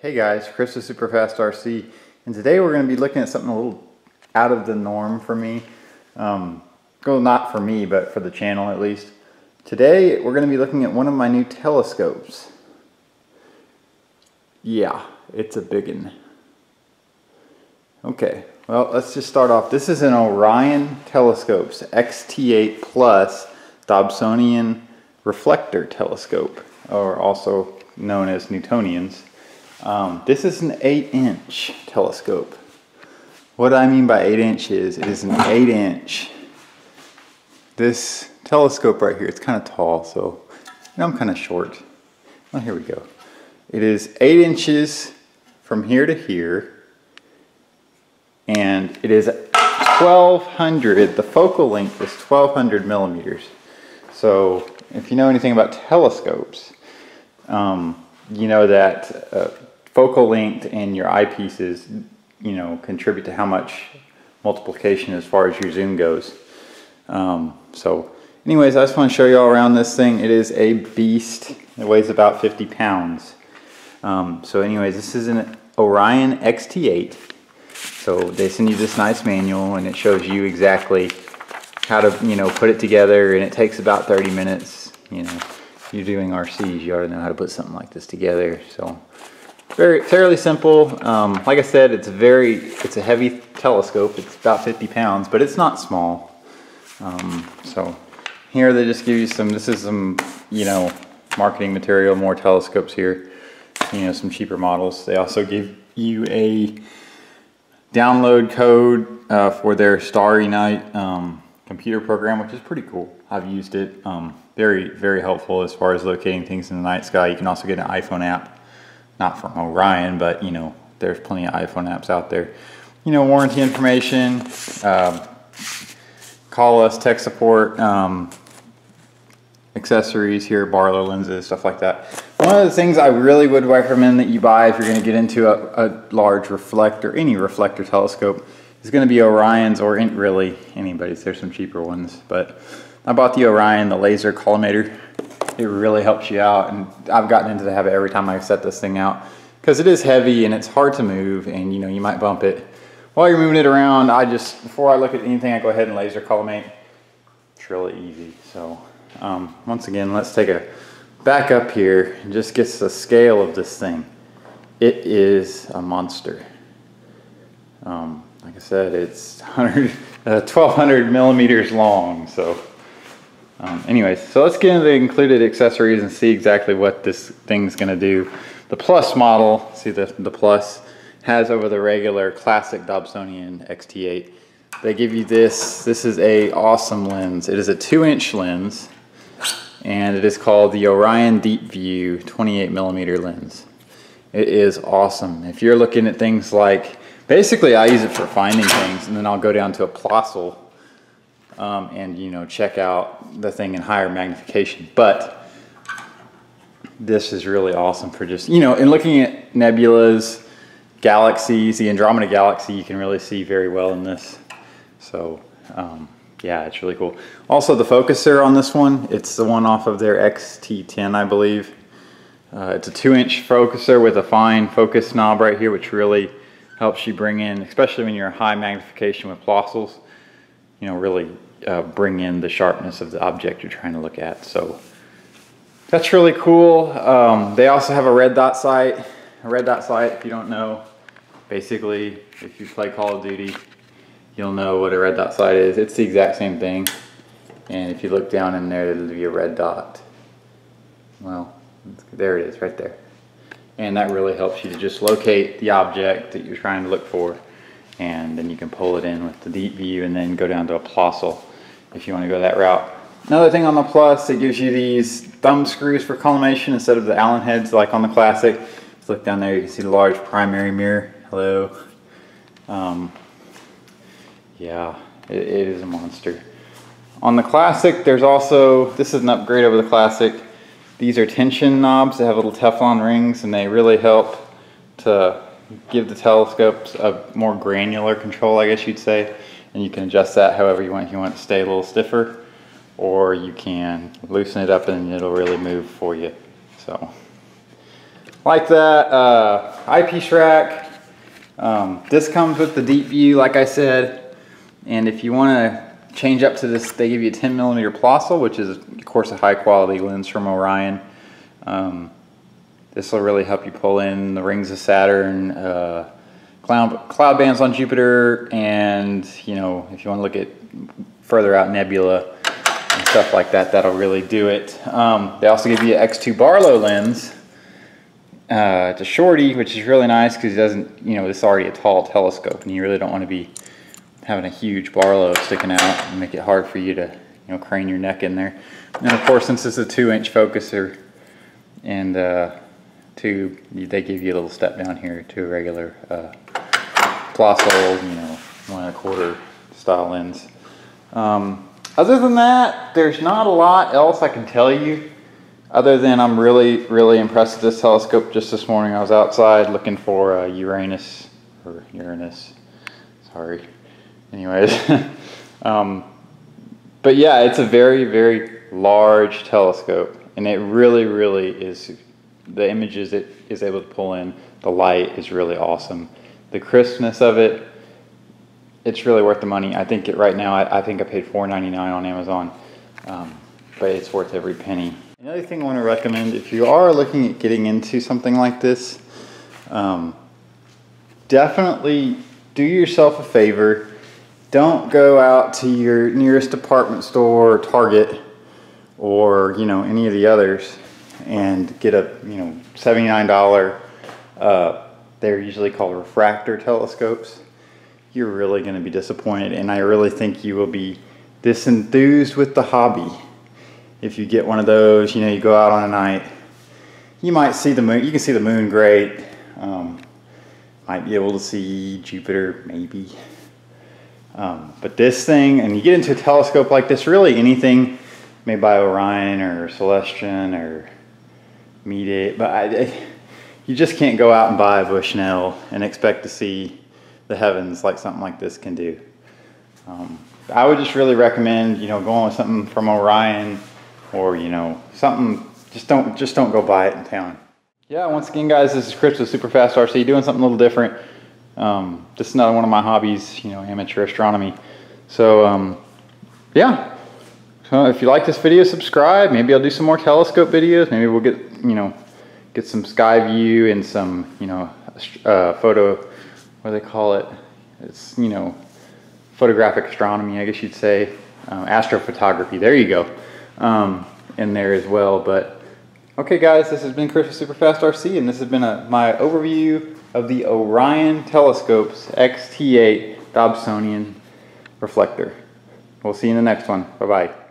Hey guys, Chris with Superfast RC, and today we're going to be looking at something a little out of the norm for me. Um, well, not for me, but for the channel at least. Today we're going to be looking at one of my new telescopes. Yeah, it's a big one. Okay, well let's just start off. This is an Orion Telescopes XT8 Plus Dobsonian Reflector Telescope, or also known as Newtonians. Um, this is an 8 inch telescope. What I mean by 8 inch is it is an 8 inch. This telescope right here, it's kind of tall, so I'm kind of short. Well, here we go. It is 8 inches from here to here, and it is 1200, the focal length is 1200 millimeters. So if you know anything about telescopes, um, you know that uh, focal length and your eyepieces, you know, contribute to how much multiplication as far as your zoom goes. Um, so anyways, I just want to show you all around this thing. It is a beast. It weighs about 50 pounds. Um, so anyways, this is an Orion XT8. So they send you this nice manual and it shows you exactly how to, you know, put it together and it takes about 30 minutes. You know, if you're doing RCs, you ought to know how to put something like this together. So very fairly simple. Um, like I said, it's very it's a heavy telescope. It's about 50 pounds, but it's not small. Um, so here they just give you some. This is some you know marketing material. More telescopes here. You know some cheaper models. They also give you a download code uh, for their Starry Night um, computer program, which is pretty cool. I've used it. Um, very very helpful as far as locating things in the night sky. You can also get an iPhone app not from Orion, but you know, there's plenty of iPhone apps out there. You know, warranty information, um, call us, tech support, um, accessories here, Barlow lenses, stuff like that. One of the things I really would recommend that you buy if you're going to get into a, a large reflector, any reflector telescope, is going to be Orion's or really anybody's. There's some cheaper ones, but I bought the Orion, the laser collimator it really helps you out. And I've gotten into the habit every time I set this thing out because it is heavy and it's hard to move and you know, you might bump it. While you're moving it around, I just, before I look at anything, I go ahead and laser collimate. It's really easy. So um, once again, let's take a back up here and just get the scale of this thing. It is a monster. Um, like I said, it's 100, uh, 1200 millimeters long. So um, anyways, so let's get into the included accessories and see exactly what this thing's gonna do. The Plus model, see the, the Plus, has over the regular classic Dobsonian XT8. They give you this, this is a awesome lens. It is a two inch lens and it is called the Orion Deep View 28 millimeter lens. It is awesome. If you're looking at things like, basically I use it for finding things and then I'll go down to a Plössl um, and you know check out the thing in higher magnification. But this is really awesome for just you know in looking at nebulas, galaxies, the Andromeda galaxy, you can really see very well in this. So um, yeah, it's really cool. Also the focuser on this one, it's the one off of their XT10, I believe. Uh, it's a two inch focuser with a fine focus knob right here, which really helps you bring in, especially when you're high magnification with Plössls, you know, really uh, bring in the sharpness of the object you're trying to look at. So that's really cool. Um, they also have a red dot sight. A red dot sight, if you don't know, basically, if you play Call of Duty, you'll know what a red dot sight is. It's the exact same thing. And if you look down in there, there'll be a red dot. Well, there it is right there. And that really helps you to just locate the object that you're trying to look for. And then you can pull it in with the deep view and then go down to a Plössl if you want to go that route. Another thing on the Plus, it gives you these thumb screws for collimation instead of the Allen heads like on the Classic. Look down there, you can see the large primary mirror. Hello. Um, yeah, it, it is a monster. On the Classic, there's also, this is an upgrade over the Classic. These are tension knobs that have little Teflon rings and they really help to give the telescopes a more granular control, I guess you'd say and you can adjust that however you want. If you want it to stay a little stiffer, or you can loosen it up and it'll really move for you. So like that. Uh, eyepiece rack. Um, this comes with the deep view, like I said. And if you want to change up to this, they give you a 10 millimeter Plössl, which is, of course, a high quality lens from Orion. Um, this will really help you pull in the rings of Saturn, uh, cloud, cloud bands on Jupiter, and you know, if you want to look at further out nebula and stuff like that, that'll really do it. Um, they also give you an X2 Barlow lens. Uh, it's a shorty, which is really nice because it doesn't, you know, it's already a tall telescope, and you really don't want to be having a huge Barlow sticking out and make it hard for you to, you know, crane your neck in there. And of course, since it's a two-inch focuser, and uh, two, they give you a little step down here to a regular uh, Plössl, you know, one and a quarter style lens. Um, other than that, there's not a lot else I can tell you. Other than I'm really, really impressed with this telescope. Just this morning I was outside looking for uh, Uranus, or Uranus, sorry. Anyways, um, but yeah, it's a very, very large telescope and it really, really is, the images it is able to pull in, the light is really awesome. The crispness of it, it's really worth the money. I think it right now, I, I think I paid $4.99 on Amazon, um, but it's worth every penny. Another thing I want to recommend, if you are looking at getting into something like this, um, definitely do yourself a favor. Don't go out to your nearest department store or Target or you know any of the others and get a you know $79 uh, they're usually called refractor telescopes. You're really going to be disappointed and I really think you will be disenthused with the hobby. If you get one of those you know you go out on a night you might see the moon you can see the moon great um, might be able to see Jupiter maybe. Um, but this thing and you get into a telescope like this really anything made by Orion or Celestron or Mediate, but I, I, you just can't go out and buy a Bushnell and expect to see the heavens like something like this can do. Um, I would just really recommend, you know, going with something from Orion or, you know, something, just don't, just don't go buy it in town. Yeah, once again, guys, this is Chris with Superfast RC doing something a little different. Um, this is another one of my hobbies, you know, amateur astronomy. So, um, yeah, so if you like this video, subscribe. Maybe I'll do some more telescope videos. Maybe we'll get, you know, get some sky view and some, you know, uh, photo, what do they call it? It's, you know, photographic astronomy, I guess you'd say. Um, astrophotography, there you go. Um, in there as well. But, okay guys, this has been Chris with Superfast RC and this has been a, my overview of the Orion Telescopes XT8 Dobsonian reflector. We'll see you in the next one. Bye-bye.